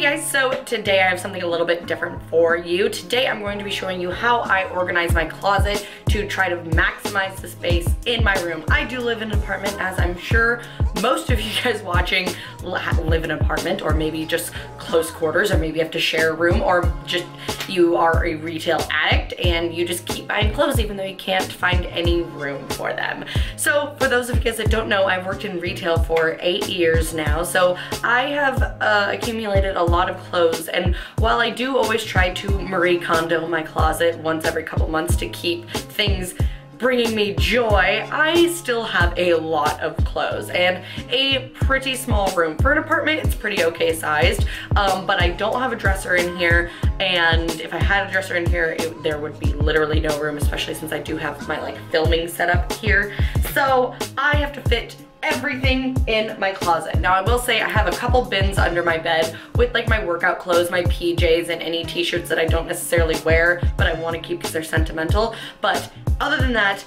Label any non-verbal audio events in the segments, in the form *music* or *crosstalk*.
Hey guys, so today I have something a little bit different for you. Today I'm going to be showing you how I organize my closet to try to maximize the space in my room. I do live in an apartment as I'm sure most of you *laughs* guys watching live in an apartment or maybe just close quarters or maybe you have to share a room or just you are a retail addict and you just keep buying clothes even though you can't find any room for them. So for those of you guys that don't know, I've worked in retail for eight years now. So I have uh, accumulated a lot of clothes and while I do always try to Marie Kondo my closet once every couple months to keep things bringing me joy, I still have a lot of clothes and a pretty small room. For an apartment, it's pretty okay sized, um, but I don't have a dresser in here, and if I had a dresser in here, it, there would be literally no room, especially since I do have my like filming setup here. So I have to fit everything in my closet. Now I will say I have a couple bins under my bed with like my workout clothes, my PJs, and any t-shirts that I don't necessarily wear, but I want to keep because they're sentimental. But other than that,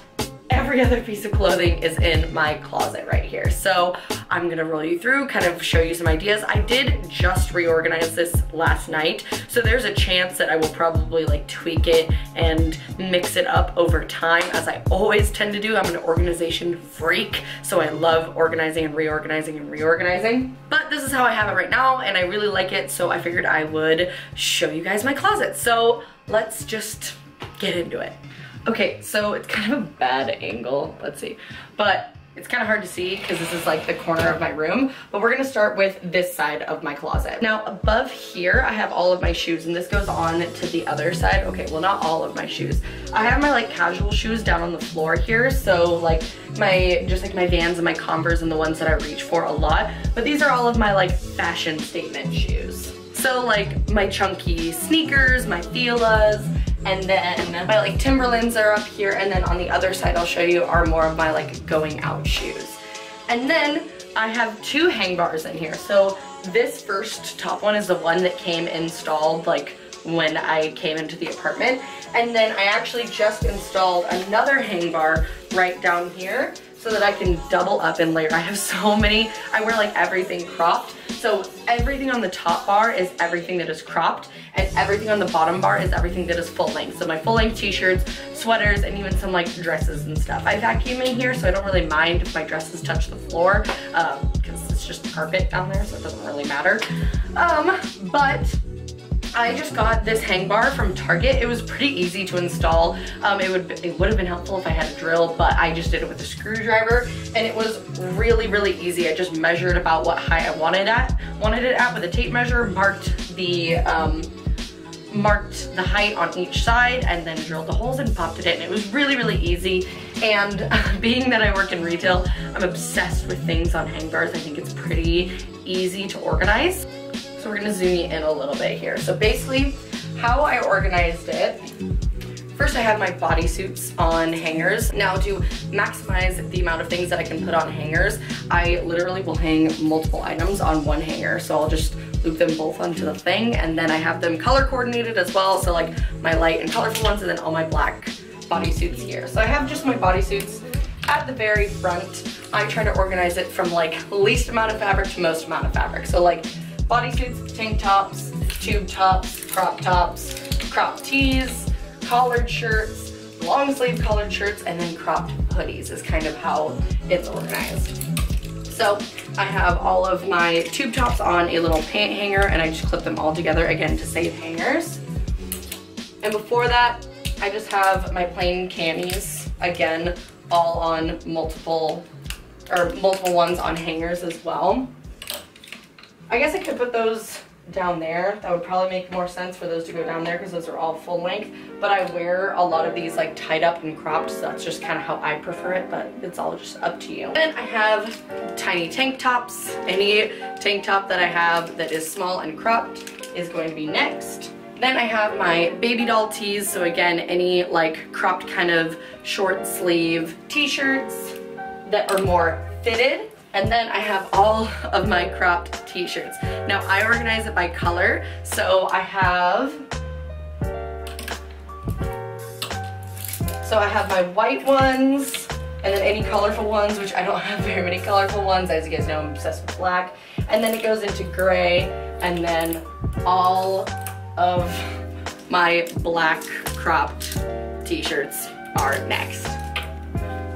every *laughs* other piece of clothing is in my closet right here. So I'm gonna roll you through, kind of show you some ideas. I did just reorganize this last night, so there's a chance that I will probably like tweak it and mix it up over time as I always tend to do. I'm an organization freak, so I love organizing and reorganizing and reorganizing. But this is how I have it right now and I really like it, so I figured I would show you guys my closet. So let's just get into it. Okay, so it's kind of a bad angle. Let's see. But it's kind of hard to see because this is like the corner of my room, but we're gonna start with this side of my closet. Now above here, I have all of my shoes and this goes on to the other side. Okay, well not all of my shoes. I have my like casual shoes down on the floor here. So like my, just like my Vans and my Converse and the ones that I reach for a lot. But these are all of my like fashion statement shoes. So like my chunky sneakers, my Fila's, and then my like Timberlands are up here and then on the other side I'll show you are more of my like going out shoes. And then I have two hang bars in here. So this first top one is the one that came installed like when I came into the apartment. And then I actually just installed another hang bar right down here so that I can double up and layer. I have so many, I wear like everything cropped. So everything on the top bar is everything that is cropped and everything on the bottom bar is everything that is full length. So my full length t-shirts, sweaters, and even some like dresses and stuff. I vacuum in here so I don't really mind if my dresses touch the floor because um, it's just carpet down there so it doesn't really matter. Um, but I just got this hang bar from Target. It was pretty easy to install. Um, it would it would have been helpful if I had a drill, but I just did it with a screwdriver, and it was really really easy. I just measured about what height I wanted at wanted it at with a tape measure, marked the um, marked the height on each side, and then drilled the holes and popped it in. It was really really easy. And *laughs* being that I work in retail, I'm obsessed with things on hang bars. I think it's pretty easy to organize. So we're gonna zoom in a little bit here. So basically, how I organized it, First I have my bodysuits on hangers. Now to maximize the amount of things that I can put on hangers, I literally will hang multiple items on one hanger. So I'll just loop them both onto the thing and then I have them color coordinated as well. So like my light and colorful ones and then all my black bodysuits here. So I have just my bodysuits at the very front. I try to organize it from like least amount of fabric to most amount of fabric. So like bodysuits, tank tops, tube tops, crop tops, crop tees, collared shirts, long sleeve collared shirts, and then cropped hoodies is kind of how it's organized. So I have all of my tube tops on a little pant hanger and I just clip them all together again to save hangers. And before that, I just have my plain camis, again, all on multiple, or multiple ones on hangers as well. I guess I could put those down there. That would probably make more sense for those to go down there because those are all full length. But I wear a lot of these like tied up and cropped, so that's just kind of how I prefer it, but it's all just up to you. Then I have tiny tank tops. Any tank top that I have that is small and cropped is going to be next. Then I have my baby doll tees, so again, any like cropped kind of short sleeve t-shirts that are more fitted and then I have all of my cropped t-shirts. Now I organize it by color. So I have, so I have my white ones and then any colorful ones, which I don't have very many colorful ones. As you guys know, I'm obsessed with black. And then it goes into gray, and then all of my black cropped t-shirts are next.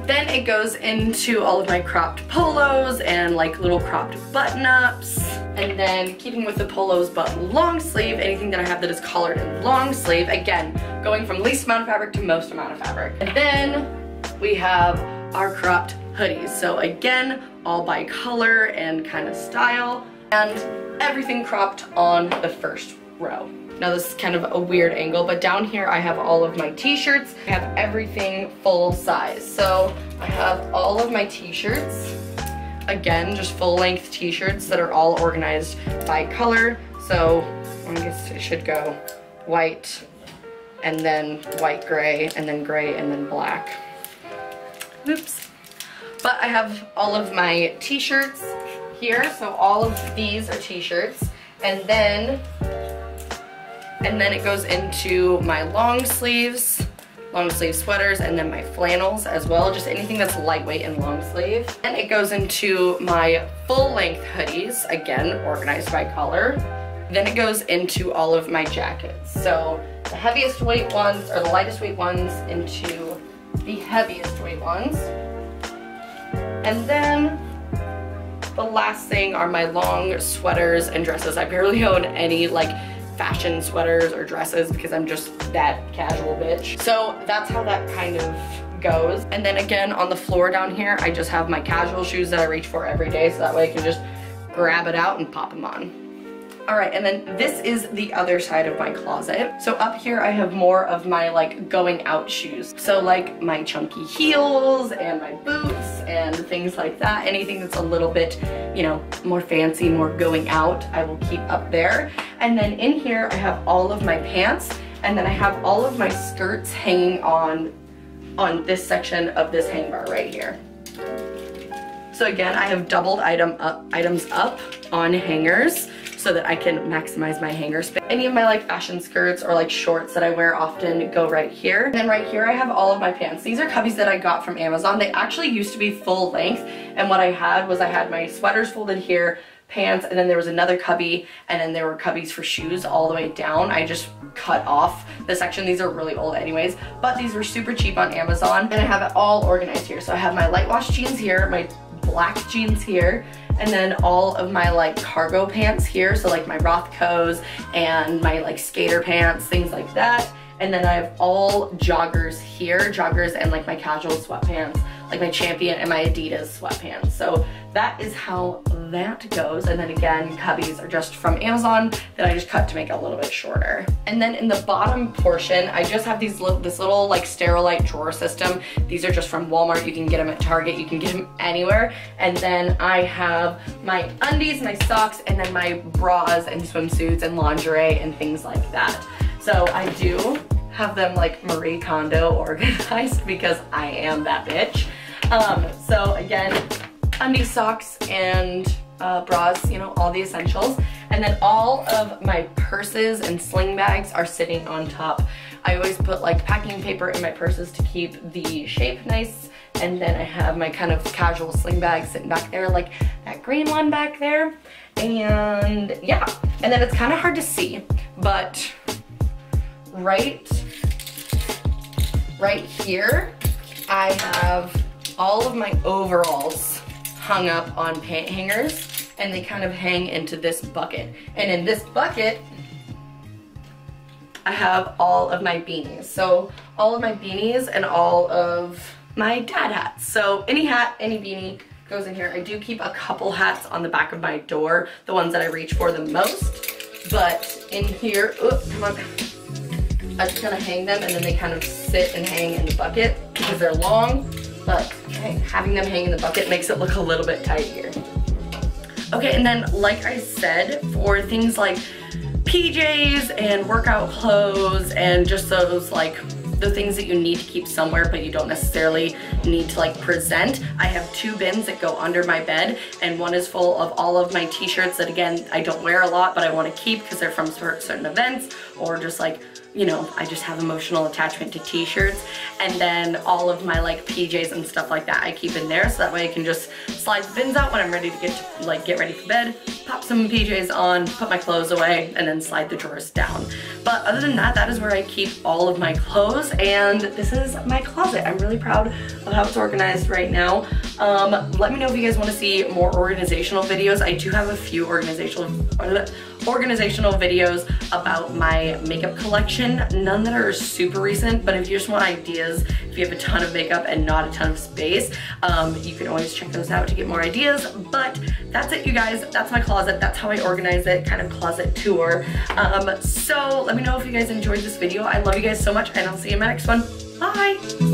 Then it goes into all of my cropped polos and like little cropped button-ups. And then keeping with the polos but long sleeve, anything that I have that is collared and long sleeve. Again, going from least amount of fabric to most amount of fabric. And then we have our cropped hoodies. So again, all by color and kind of style. And everything cropped on the first row. Now this is kind of a weird angle, but down here I have all of my t-shirts. I have everything full size. So I have all of my t-shirts. Again, just full length t-shirts that are all organized by color. So I guess it should go white and then white gray and then gray and then black. Oops. But I have all of my t-shirts here. So all of these are t-shirts. And then and then it goes into my long sleeves, long sleeve sweaters, and then my flannels as well, just anything that's lightweight and long sleeve. And it goes into my full length hoodies, again, organized by color. Then it goes into all of my jackets. So the heaviest weight ones, or the lightest weight ones, into the heaviest weight ones. And then the last thing are my long sweaters and dresses. I barely *laughs* own any like fashion sweaters or dresses because I'm just that casual bitch. So that's how that kind of goes. And then again, on the floor down here, I just have my casual shoes that I reach for every day so that way I can just grab it out and pop them on. All right, and then this is the other side of my closet. So up here I have more of my like going out shoes. So like my chunky heels and my boots and things like that. Anything that's a little bit, you know, more fancy, more going out, I will keep up there. And then in here I have all of my pants and then I have all of my skirts hanging on on this section of this hang bar right here. So again, I have doubled item up, items up on hangers so that I can maximize my hanger space. Any of my like fashion skirts or like shorts that I wear often go right here. And then right here I have all of my pants. These are cubbies that I got from Amazon. They actually used to be full length and what I had was I had my sweaters folded here, pants, and then there was another cubby, and then there were cubbies for shoes all the way down. I just cut off the section. These are really old anyways, but these were super cheap on Amazon, and I have it all organized here. So I have my light wash jeans here, my black jeans here, and then all of my like cargo pants here, so like my Rothcos and my like skater pants, things like that. And then I have all joggers here, joggers and like my casual sweatpants, like my Champion and my Adidas sweatpants. So that is how that goes. And then again, cubbies are just from Amazon that I just cut to make it a little bit shorter. And then in the bottom portion, I just have these this little like Sterilite drawer system. These are just from Walmart. You can get them at Target. You can get them anywhere. And then I have my undies, my socks, and then my bras and swimsuits and lingerie and things like that. So I do have them like Marie Kondo organized *laughs* because I am that bitch. Um, so again, undies, socks, and uh, bras, you know, all the essentials. And then all of my purses and sling bags are sitting on top. I always put like packing paper in my purses to keep the shape nice. And then I have my kind of casual sling bag sitting back there, like that green one back there. And yeah, and then it's kind of hard to see, but right, right here, I have all of my overalls hung up on pant hangers and they kind of hang into this bucket. And in this bucket, I have all of my beanies. So all of my beanies and all of my dad hats. So any hat, any beanie goes in here. I do keep a couple hats on the back of my door, the ones that I reach for the most. But in here, come on. I'm just gonna hang them and then they kind of sit and hang in the bucket because they're long but having them hang in the bucket makes it look a little bit tidier. Okay, and then like I said, for things like PJs and workout clothes and just those like the things that you need to keep somewhere but you don't necessarily need to like present. I have two bins that go under my bed and one is full of all of my t-shirts that again I don't wear a lot but I want to keep because they're from certain events or just like you know, I just have emotional attachment to t-shirts and then all of my like PJs and stuff like that I keep in there so that way I can just slide the bins out when I'm ready to get to, like get ready for bed, pop some PJs on, put my clothes away and then slide the drawers down. But other than that, that is where I keep all of my clothes and this is my closet. I'm really proud of how it's organized right now. Um, let me know if you guys want to see more organizational videos. I do have a few organizational organizational videos about my makeup collection. None that are super recent, but if you just want ideas, if you have a ton of makeup and not a ton of space, um, you can always check those out to get more ideas. But that's it, you guys. That's my closet. That's how I organize it, kind of closet tour. Um, so let me know if you guys enjoyed this video. I love you guys so much, and I'll see you in my next one. Bye!